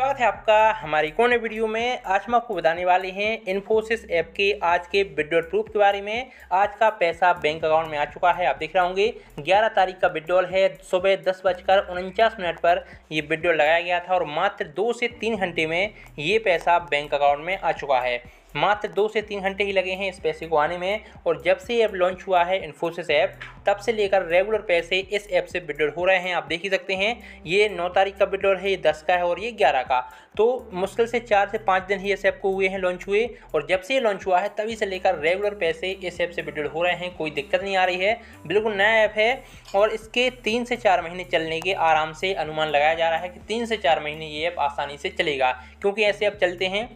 स्वागत है आपका हमारी कोने वीडियो में। आज हम आपको बताने वाले हैं इन्फोसिस ऐप के आज के विड्रॉल प्रूफ के बारे में। आज का पैसा बैंक अकाउंट में आ चुका है, आप देख रहे होंगे। 11 तारीख का विड्रॉल है, सुबह दस बजकर उनचास मिनट पर ये विड्रॉल लगाया गया था और मात्र दो से तीन घंटे में ये पैसा बैंक अकाउंट में आ चुका है। मात्र दो से तीन घंटे ही लगे हैं इस पैसे को आने में, और जब से ऐप लॉन्च हुआ है इन्फोसिस ऐप, तब से लेकर रेगुलर पैसे इस ऐप से विड्रॉल हो रहे हैं। आप देख ही सकते हैं, ये नौ तारीख का विड्रॉल है, ये दस का है और ये ग्यारह का। तो मुश्किल से चार से पाँच दिन ही इस ऐप को हुए हैं लॉन्च हुए, और जब से ये लॉन्च हुआ है, तभी से लेकर रेगुलर पैसे इस ऐप से विड्रॉल हो रहे हैं। कोई दिक्कत नहीं आ रही है, बिल्कुल नया ऐप है, और इसके तीन से चार महीने चलने के आराम से अनुमान लगाया जा रहा है कि तीन से चार महीने ये ऐप आसानी से चलेगा, क्योंकि ऐसे ऐप चलते हैं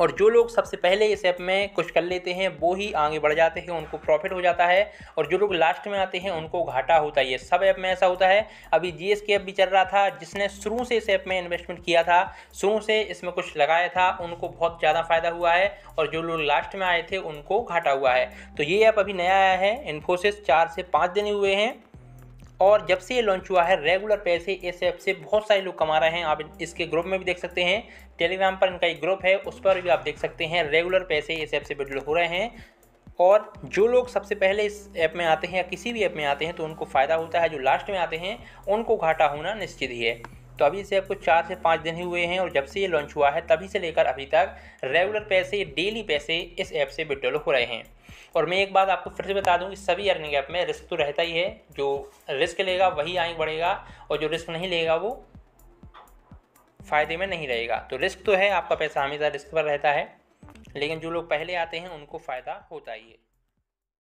और जो लोग सबसे पहले इस ऐप में कुछ कर लेते हैं, वो ही आगे बढ़ जाते हैं, उनको प्रॉफिट हो जाता है और जो लोग लास्ट में आते हैं, उनको घाटा होता है सब ऐप में ऐसा होता है। अभी जी एस के ऐप भी चल रहा था, जिसने शुरू से इस ऐप में इन्वेस्टमेंट किया था, शुरू से इसमें कुछ लगाया था, उनको बहुत ज़्यादा फ़ायदा हुआ है और जो लोग लास्ट में आए थे, उनको घाटा हुआ है। तो ये ऐप अभी नया आया है इन्फोसिस चार से पाँच दिन हुए हैं। और जब से ये लॉन्च हुआ है रेगुलर पैसे इस ऐप से बहुत सारे लोग कमा रहे हैं। आप इसके ग्रुप में भी देख सकते हैं। टेलीग्राम पर इनका एक ग्रुप है, उस पर भी आप देख सकते हैं। रेगुलर पैसे इस ऐप से विड्रॉ हो रहे हैं। और जो लोग सबसे पहले इस ऐप में आते हैं या किसी भी ऐप में आते हैं तो उनको फ़ायदा होता है, जो लास्ट में आते हैं, उनको घाटा होना निश्चित ही है। तो अभी से आपको चार से पाँच दिन ही हुए हैं और जब से ये लॉन्च हुआ है, तभी से लेकर अभी तक रेगुलर पैसे डेली पैसे इस ऐप से विड्रॉल हो रहे हैं। और मैं एक बात आपको फिर से बता दूँ कि सभी अर्निंग ऐप में रिस्क तो रहता ही है। जो रिस्क लेगा, वही आगे बढ़ेगा और जो रिस्क नहीं लेगा, वो फ़ायदे में नहीं रहेगा। तो रिस्क तो है, आपका पैसा हमेशा रिस्क पर रहता है, लेकिन जो लोग पहले आते हैं, उनको फ़ायदा होता ही है।